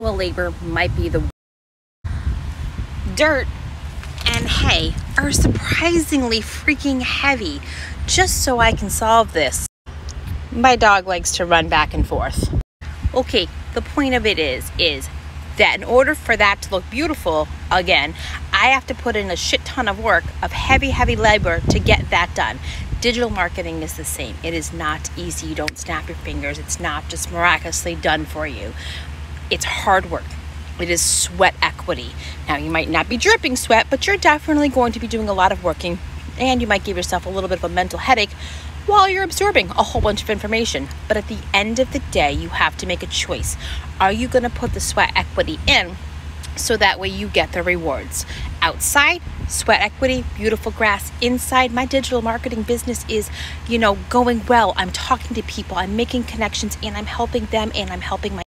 Well, labor might be the dirt and hay are surprisingly freaking heavy just so I can solve this. My dog likes to run back and forth. Okay, the point of it is is that in order for that to look beautiful again, I have to put in a shit ton of work of heavy heavy labor to get that done. Digital marketing is the same. It is not easy. You don't snap your fingers. It's not just miraculously done for you. It's hard work. It is sweat equity. Now, you might not be dripping sweat, but you're definitely going to be doing a lot of working, and you might give yourself a little bit of a mental headache while you're absorbing a whole bunch of information. But at the end of the day, you have to make a choice. Are you going to put the sweat equity in so that way you get the rewards? Outside, sweat equity, beautiful grass. Inside, my digital marketing business is, you know, going well. I'm talking to people, I'm making connections, and I'm helping them, and I'm helping my